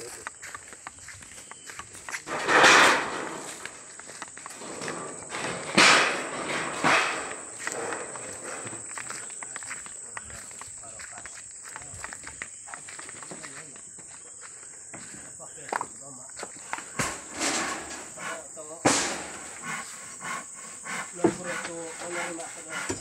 Tunggu, tunggu. Yang berutuh.